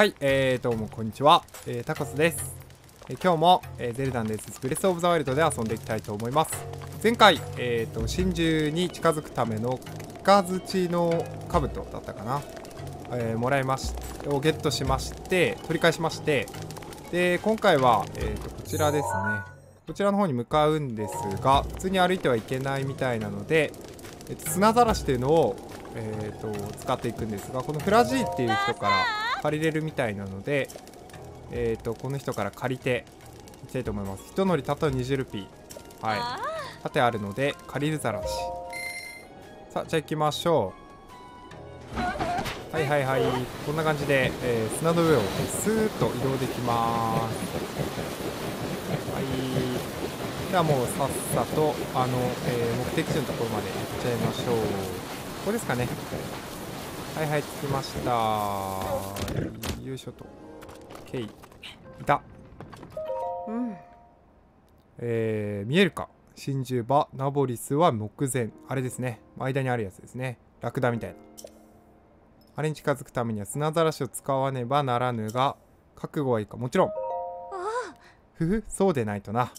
はい、えー、どうもこんにちは、えー、タコスです、えー今日も、えーゼルダンです。ブレスオブザワイルドで遊んでいきたいと思います。前回、えー、と真珠に近づくためのイカズチの兜だったかな、えーもらいましをゲットしまして取り返しまして。で今回は、えー、とこちらですね。こちらの方に向かうんですが普通に歩いてはいけないみたいなので、えーと砂ざらしというのを、えー、と使っていくんですがこのフラジーっていう人から借りれるみたいなので、えー、とこの人から借りていきたいと思います。一乗りたった20ルピー。はい。盾あるので借りるざらし。さあじゃあ行きましょう。はいはいはい。こんな感じで、えー砂の上をスーッと移動できます。はい。ではもうさっさとあの、えー目的地のところまで行っちゃいましょう。ここですかねはいはい着きました。よいしょと。OK いた。うん。えー見えるか。真珠場。ナボリスは目前。あれですね。間にあるやつですね。ラクダみたいな。あれに近づくためには砂ざらしを使わねばならぬが覚悟はいいか。もちろん。ふふ。そうでないとな。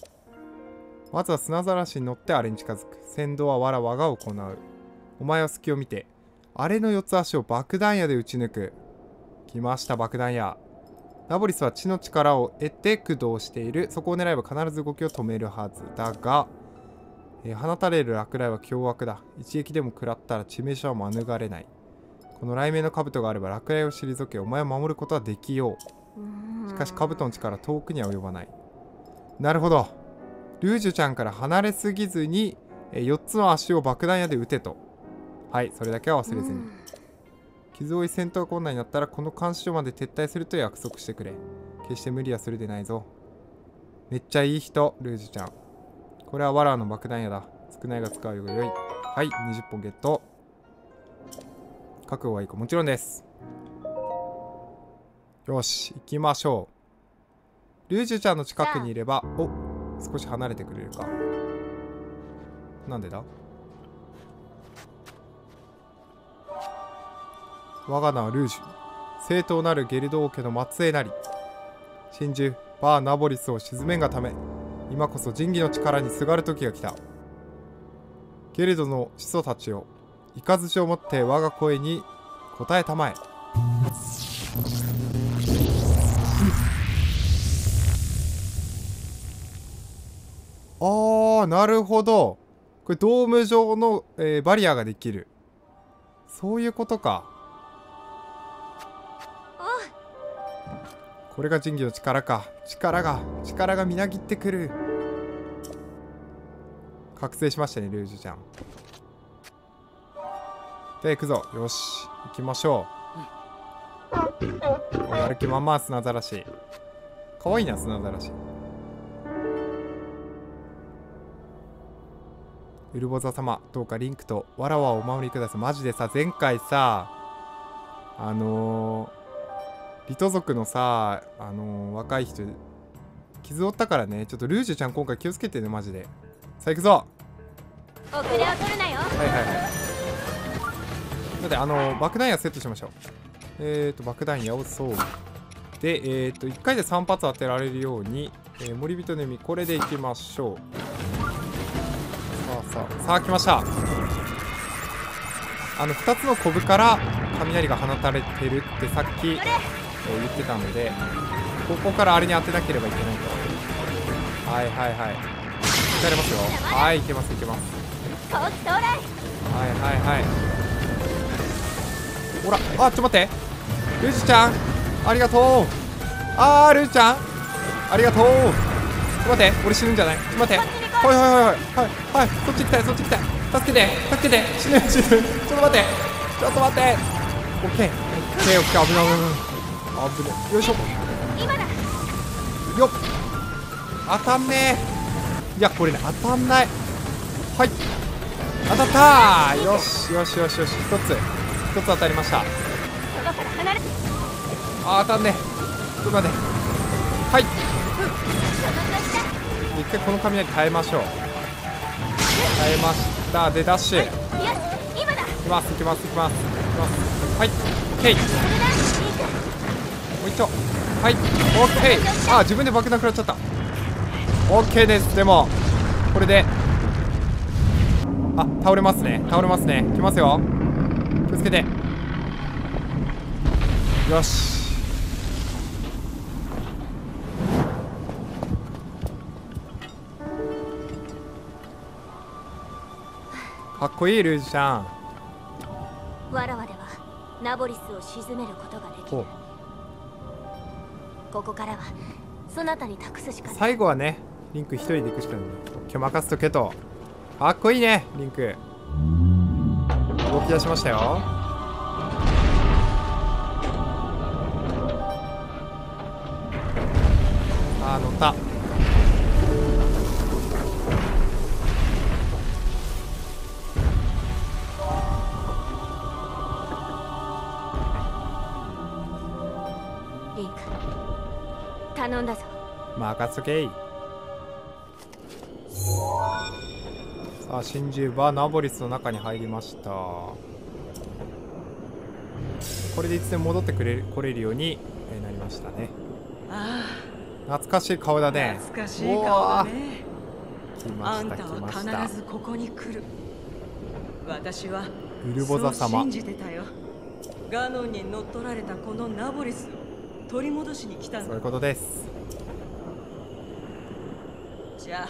まずは砂ざらしに乗ってあれに近づく。先導はわらわが行う。お前は隙を見てあれの四つ足を爆弾矢で撃ち抜く。来ました爆弾矢。ナボリスは血の力を得て駆動している。そこを狙えば必ず動きを止めるはずだが、えー放たれる落雷は凶悪だ。一撃でも食らったら致命傷は免れない。この雷鳴の兜があれば落雷を退けお前を守ることはできよう。しかし兜の力は遠くには及ばない。なるほど。ルージュちゃんから離れすぎずに、え4つの足を爆弾矢で撃てとはいそれだけは忘れずに、傷を負い戦闘が困難になったらこの監視所まで撤退すると約束してくれ。決して無理はするでないぞ。めっちゃいい人ルージュちゃん。これはワラの爆弾矢だ。少ないが使うよがよい。はい20本ゲット。覚悟はいいかもちろんです。よし行きましょう。ルージュちゃんの近くにいればお少し離れてくれるか。なんでだ？我が名はルージュ。正当なるゲルド王家の末裔なり。真珠バーナボリスを沈めんがため今こそ仁義の力にすがる時が来た。ゲルドの始祖たちを雷をもって我が声に答えたまえ。あーなるほど。これドーム状の、えーバリアができる。そういうことか。これが仁義の力か。力が力がみなぎってくる。覚醒しましたねルージュちゃん。で行くぞ。よし。行きましょう。おやる気まんま砂ざらし。かわいいな砂ざらし。ウルボザ様どうかリンクとわらわをお守りください。マジでさ前回さあのーリト族のさあのー若い人傷負ったからね。ちょっとルージュちゃん今回気をつけてねマジで。さあ行くぞ。遅れを取るなよ。はいはいはい。なのであの爆弾矢セットしましょう。えーと爆弾矢を装備でえーと1回で3発当てられるように、えー森人の弓これでいきましょう。さあさあさあ来ました。あの2つのコブから雷が放たれてるってさっき、えー言ってたのでここからあれに当てなければいけないと。はいはいはい。撃たれますよ。はいいけますいけます。はいはいはい。ほらあちょっと待って。ルジちゃんありがとう。あールジちゃんありがとう。ちょっと待って俺死ぬんじゃない？ちょっと待って。はい。はいはいはいはい。はいそっち行きたいそっち行きたい。助けて助けて。死ぬ死ぬちょっと待って。ちょっと待って。オッケーオッケーオッケー危ない危ない危ない危ないよいしょ。今だ。よっ。当たんねえ。いやこれね当たんない。はい。当たった。ーよしよしよしよし。一つ。一つ当たりました。あ当たんねえ。ちょっと待って。はい。一回この雷耐えましょう。耐えました。でダッシュ。い。よし今だ。きますいきますいきます。いきます。はい。オッケーそれだリンクほい一丁はい。オッケー。あ自分で爆弾食らっちゃった。オッケーです。でもこれで。あ倒れますね。倒れますね。来ますよ。気をつけて。よし。かっこいいルージュちゃん。わらわではナボリスを鎮めることができるここからはそなたに託すしかない。最後はねリンク一人で行くしかない。今日任せとけとかっこいいねリンク。動き出しましたよ。あー乗った。リンク頼んだぞ。任せとけい。さあ真珠バーナボリスの中に入りました。これでいつでも戻ってくれ来れるようにえーなりましたね。あ懐かしい顔だあね。懐かしい顔だね。来まあんした。来たは必ましたずここに来る。私はウルボザそう様信じてたよ。ガノンに乗っ取られたこのナボリス。を取り戻しに来たんだそういうことです。じゃあ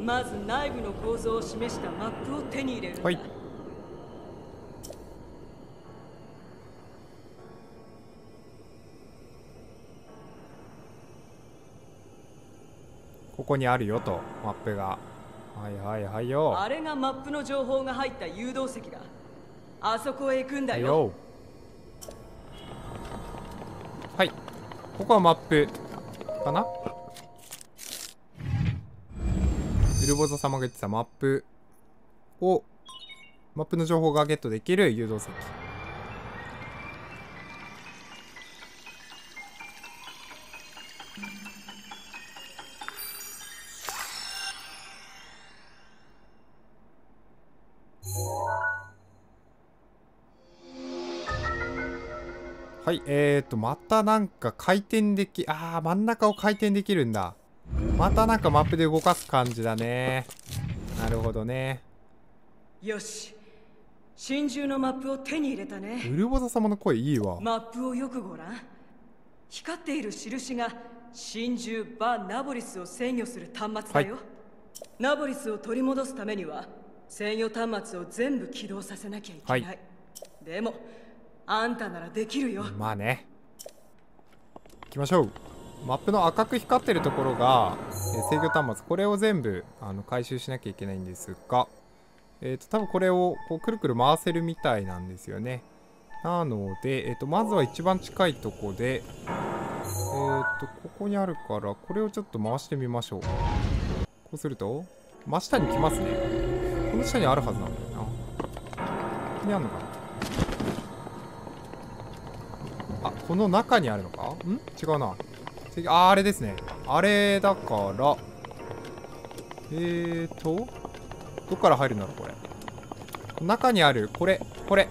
まず内部の構造を示したマップを手に入れるはい。ここにあるよとマップが。はいはいはいよ。あれがマップの情報が入った誘導石だ。あそこへ行くんだよここはマップかな？ウルボザ様が言ってたマップをマップの情報がゲットできる誘導石はいえーとまたなんか回転できあー真ん中を回転できるんだ。またなんかマップで動かす感じだね。なるほどね。よし真珠のマップを手に入れたね。ウルボザ様の声いいわ。マップをよくご覧。光っている印が真珠バ・ナボリスを制御する端末だよ、はい。ナボリスを取り戻すためには制御端末を全部起動させなきゃいけない、はい。でもあんたならできるよ。まあね。行きましょう。マップの赤く光ってるところが、え制御端末。これを全部あの回収しなきゃいけないんですが。えっ、と多分これをこうくるくる回せるみたいなんですよね。なので、えー、とまずは一番近いとこでえっ、とここにあるからこれをちょっと回してみましょう。こうすると真下に来ますね。この下にあるはずなんだよな。ここにあるのかな？あこの中にあるのか？ん？違うな。違うああれですね。あれだから。えーとどっから入るんだろうこれ。中にあるこれこれ。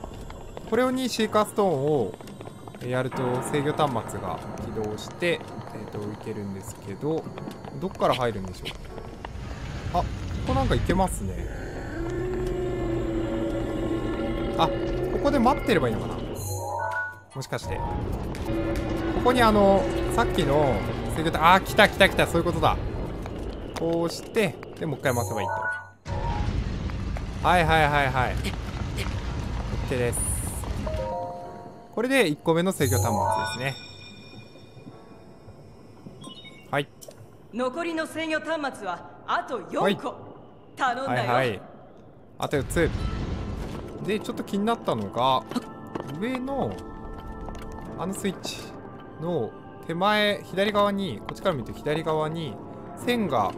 これにシーカーストーンをやると制御端末が起動して、えー、といけるんですけどどっから入るんでしょう？あここなんか行けますね。あここで待ってればいいのかな？もしかして。ここにあのさっきの制御あー来た来た来たそういうことだ。こうしてでもう一回回せばいいと。はいはいはいはい。OK です。これで1個目の制御端末ですね。はい。残りの制御端末はあと4個、はい。頼んだよ、はいはい。あと4つ。でちょっと気になったのが上のあのスイッチの手前左側にこっちから見て左側に線が、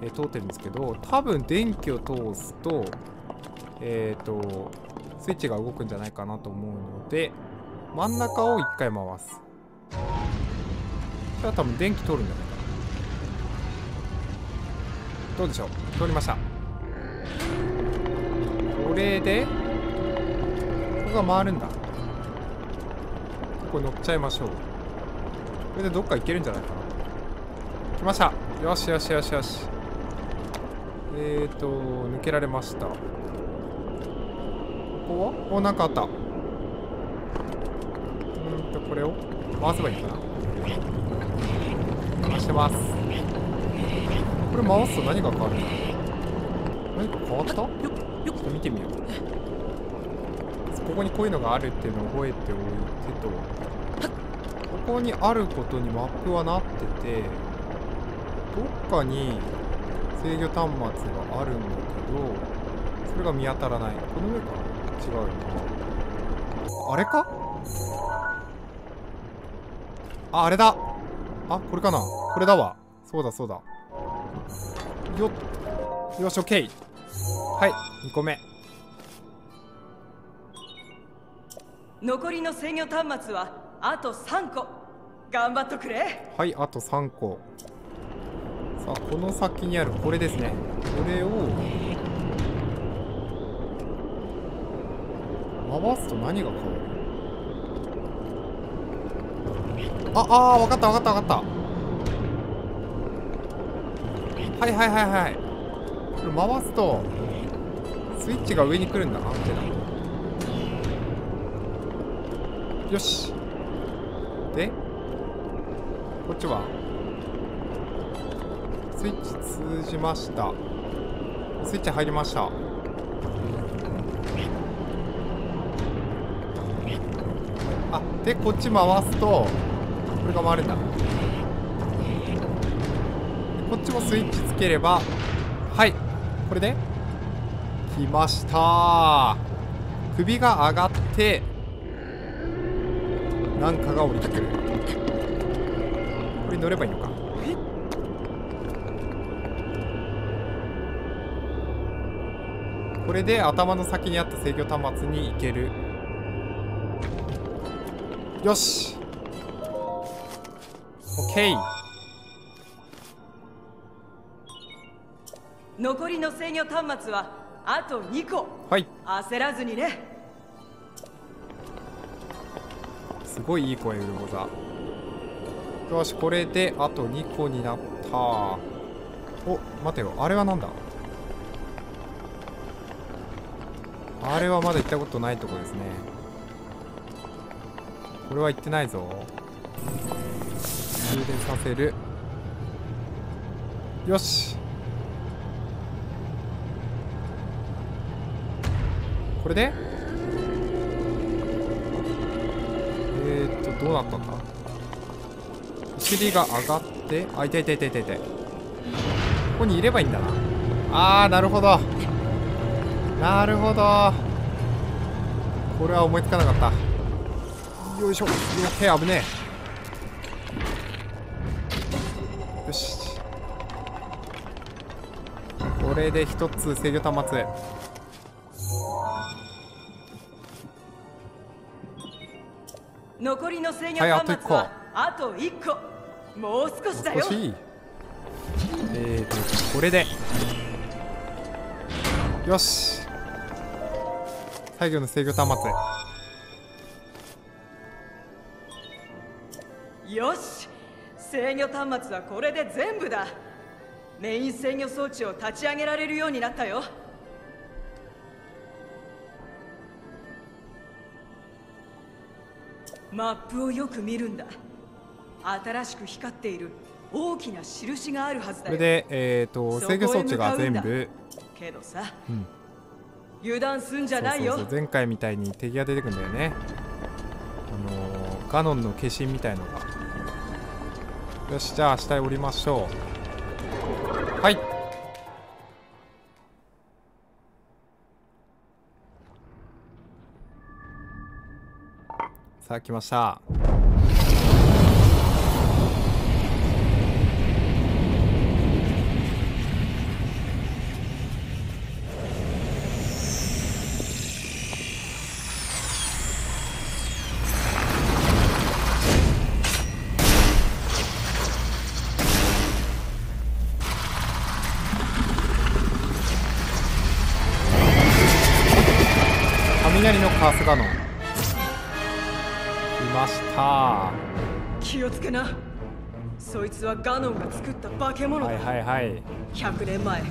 えー通ってるんですけど多分電気を通すとえっ、とスイッチが動くんじゃないかなと思うので真ん中を1回回す。そしたら多分電気通るんじゃないかな。どうでしょう？通りました。これでここが回るんだ。ここ乗っちゃいましょう。れでどっか行けるんじゃないかな。来ました。よしよしよしよし。えーと抜けられました。ここは？おなんかあった。うーんとこれを？回せばいいのかな。回してます。これ回すと何が変わるの？何か変わった？ちょっと見てみようここにこういうのがあるっていうのを覚えておいてと。ここにあることにマップはなっててどっかに制御端末があるんだけどそれが見当たらない。この上か違うよな。あれか？ああれだ。あこれかな？これだわ。そうだそうだ。よっ。よし OK はい。2個目。残りの制御端末はあと3個。頑張っとくれ。はいあと3個。さあこの先にあるこれですね。これを回すと何が変わる？ああー分かった分かった分かった。はいはいはいはい。これ回すとスイッチが上に来るんだなってなよし。でこっちは？スイッチ通じました。スイッチ入りました。あでこっち回すとこれが回るんだこっちもスイッチつければはい。これで？来ました。首が上がってなんかが降りてくる。これに乗ればいいのか。これで頭の先にあった制御端末に行ける。よし。OK 残りの制御端末はあと2個。はい。焦らずにねすごいいい声ウルボザよしこれであと2個になった。お待てよ。あれはなんだ？あれはまだ行ったことないとこですね。これは行ってないぞ。充電させる。よし。これで？っとどうなったんだ？お尻が上がってあ痛い痛い痛い痛い痛いここにいればいいんだな。あーなるほど。なるほど。これは思いつかなかった。よいしょ。よっ危ねえ。よし。これで一つ制御端末。制御はいあと一個端末はあと1個。もう少しだよ。えーとこれで。よし。最後の制御端末よし。制御端末はこれで全部だ。メイン制御装置を立ち上げられるようになったよマップをよく見るんだ。新しく光っている大きな印があるはずだれでえーと制御装置が全部。けどさ、うん。油断すんじゃないよ。そうそうそう。前回みたいに敵が出てくるんだよね。あのーガノンの化身みたいのが。よしじゃあ下へ降りましょう。はいさあ来ました。雷のカースガノン来ましたつはガノンが作った化け物だ、はいはいはい。100年前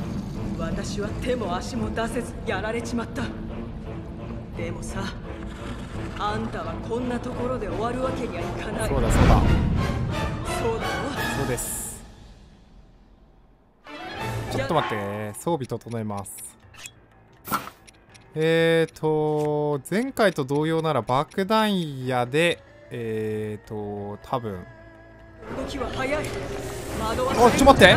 私は手も足も出せずやられちまった。でもさあんたはこんなところで終わるわけにはいかない。そうだそうだ。そうだろ？そうです。ちょっと待って装備整えます。えーと前回と同様なら爆弾矢でえーと多分おちょっと待って。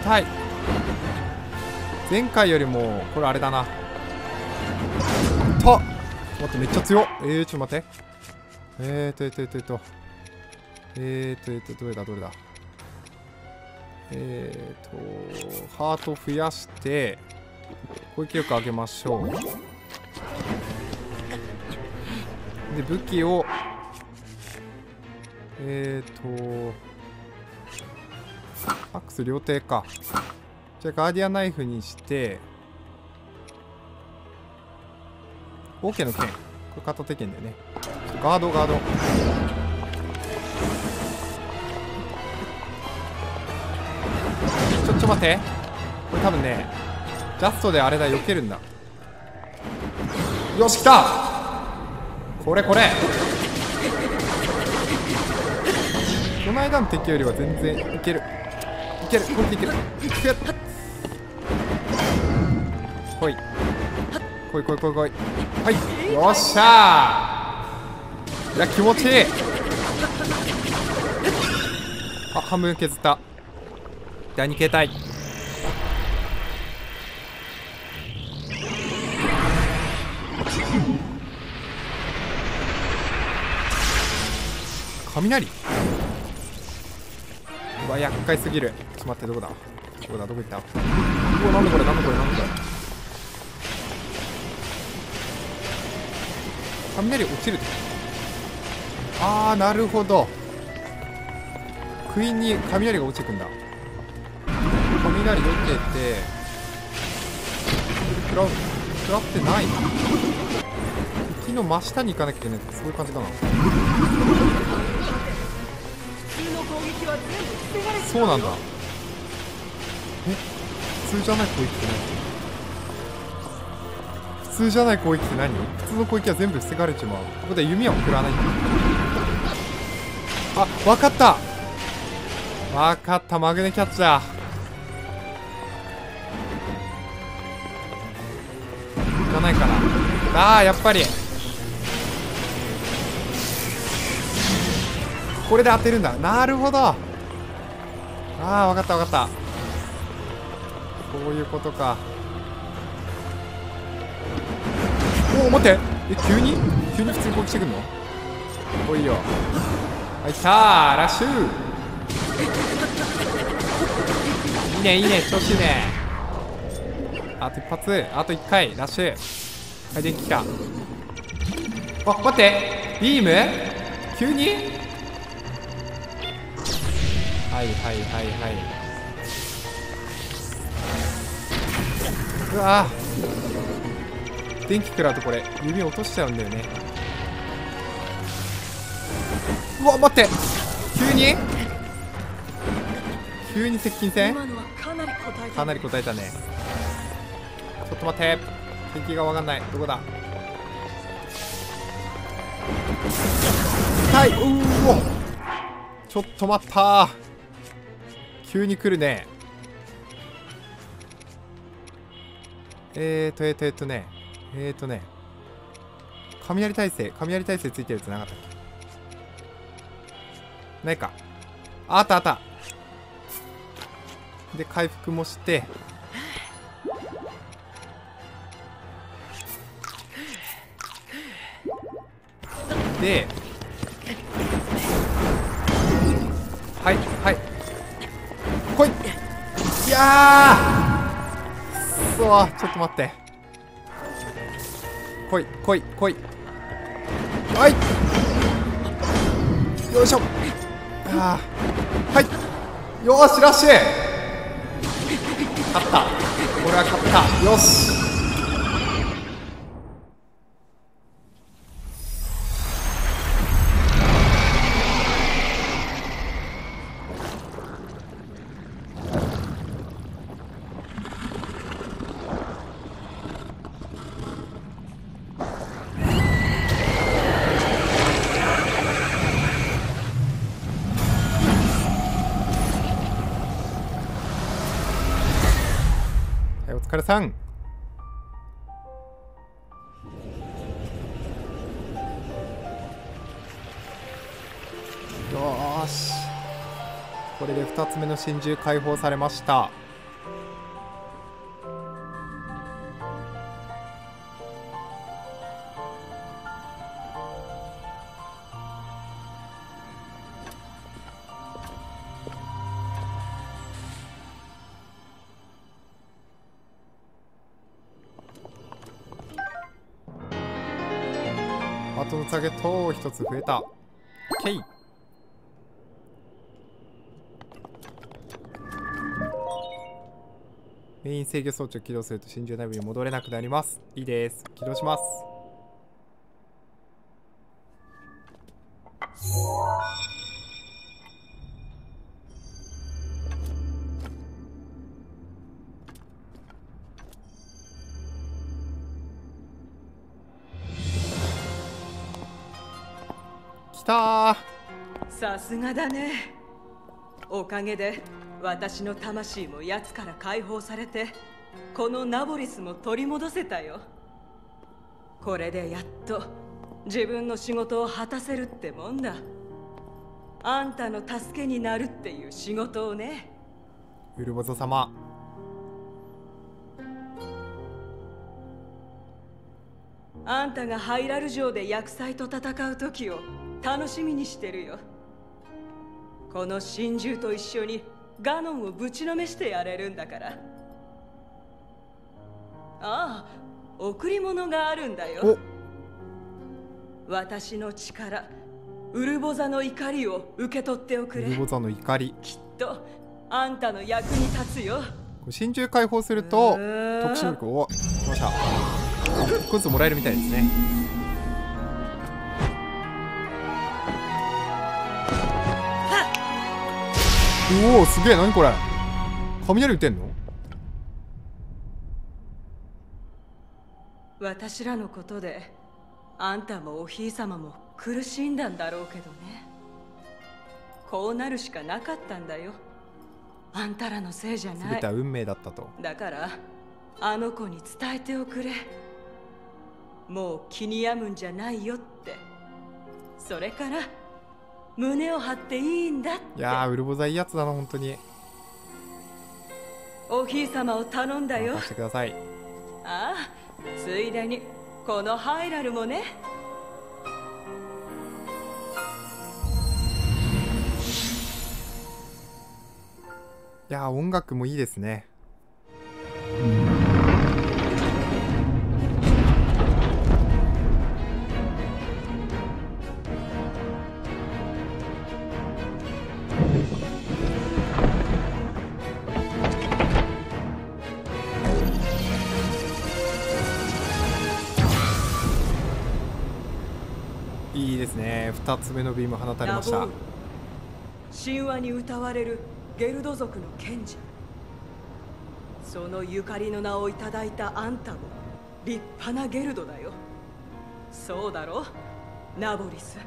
痛い。前回よりもこれあれだな。と待ってめっちゃ強っ。えー、ちょっと待って。えーとえーとえーとえーと。えーとえーとどれだどれだ。えーとハート増やして攻撃力上げましょう。で武器をえーとアックス両手か。じゃあガーディアンナイフにしてオーケーの剣。これ片手剣だよね。ガードガード。ちょちょ待って。これ多分ねジャストであれだ避けるんだ。よし来た。これこれ。この間の敵よりは全然いける。いける。これでいける。いける来い。来い来い来い来い。はい。よっしゃー。いや気持ちいい。あ半分削った。第2形態。雷？わ厄介すぎる。ちょっと待ってどこだ？どこだ？どこ行った？うわなんだこれ？なんだこれ？なんだ？これ雷落ちるってあなるほど。クイーンに雷が落ちてくんだ。雷避けて食らう食らってない。敵の真下に行かなきゃいけない。ってそういう感じかな。そうなんだ。え？普通じゃない攻撃って何普通じゃない攻撃って何？普通の攻撃は全部防がれちまう。ここで弓は食らない。んだあわかった。わかった。マグネキャッチャー。いかないかな。あーやっぱり。これで当てるんだ。なるほど。ああ分かった分かった。こういうことか。おお待って。え急に？急に普通に攻撃してくんの？おいよ。はい来たー。ラッシュ。いいねいいね。調子いいね。あと一発。あと一回。ラッシュ。はい電気来たあ待って。ビーム？急に？はいはいはいはい。うわー電気食らうとこれ指落としちゃうんだよね。うわ待って。急に？急に接近戦かなり答えたね。ちょっと待って。敵がわかんない。どこだ？はい。うーお。ちょっと待った急に来るね。えーとえーとえーとね。えーとね。雷耐性雷耐性ついてるやつなかったっけ？ないか。あったあった。で回復もして。ではいはい。いやーくそちょっと待って。来い来い来い。はい。よいしょ。ああはい。よしらしい勝った。俺は勝った。よし。からさん。よーし。これで2つ目の真珠解放されました。ハートのターゲット1つ増えた。OK メイン制御装置を起動すると真珠内部に戻れなくなります。いいです。起動しますすがだね。おかげで私の魂も奴から解放されてこのナボリスも取り戻せたよ。これでやっと自分の仕事を果たせるってもんだ。あんたの助けになるっていう仕事をね。ウルボザ様。あんたがハイラル城で薬剤と戦う時を楽しみにしてるよこの真珠と一緒にガノンをぶちのめしてやれるんだから。ああ贈り物があるんだよ。お。私の力ウルボザの怒りを受け取っておくれ。ウルボザの怒り。きっとあんたの役に立つよ。真珠解放すると特殊能力を来ました。1個ずつもらえるみたいですねおおすげえ。何これ？雷打てんの？私らのことであんたもおひいさまも苦しんだんだろうけどね。こうなるしかなかったんだよ。あんたらのせいじゃない。全ては運命だったと。だからあの子に伝えておくれ。もう気に病むんじゃないよって。それから胸を張っていいんだって。いやーウルボザいいやつだな本当に。おひいさまを頼んだよ。任せてください。ああついでにこのハイラルもね。いやー音楽もいいですね。いい2つ目のビーム放たれました。神話に歌われるゲルド族の賢者。そのゆかりの名をいただいたあんたも立派なゲルドだよ。そうだろ？ナボリス。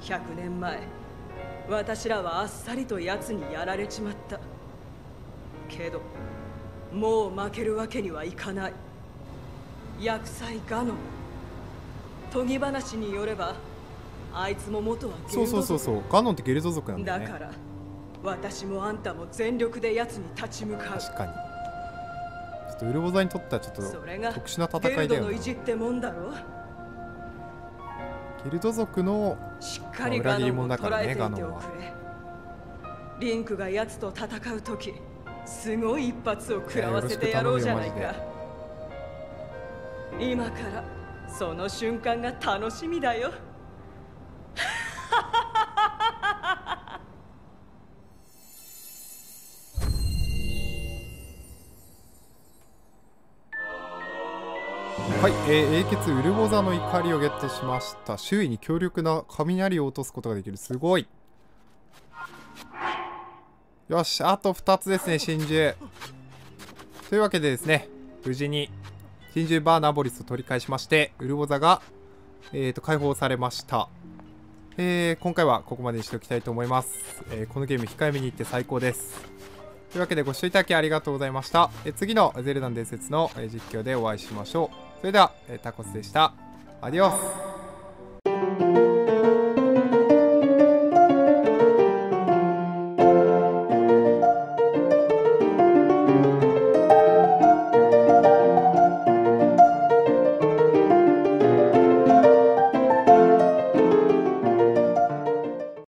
100年前私らはあっさりと奴にやられちまった。けどもう負けるわけにはいかない。薬剤ガノン。研ぎ話によればあいつも元はゲそうそうそうそう。ガノンってゲルド族なんだよね。だから私もあんたも全力で奴に立ち向かう。確かに。ちょっとウルボザにとってはちょっと特殊な戦いだよな。の意地ってもんだろゲルド族の裏切り者だからねガノンは。リンクが奴と戦う時すごい一発を食らわせてやろうじゃないか。今からその瞬間が楽しみだよ。はい、えー、英傑ウルボザの怒りをゲットしました。周囲に強力な雷を落とすことができる。すごい。よしあと2つですね真珠。というわけでですね無事に真珠バーナボリスを取り返しましてウルボザが、えー、と解放されましたえー今回はここまでにしておきたいと思います、えーこのゲーム控えめに行って最高ですというわけでご視聴いただきありがとうございました。え次のゼルダの伝説のえ実況でお会いしましょう。それでは、えタコスでした。アディオス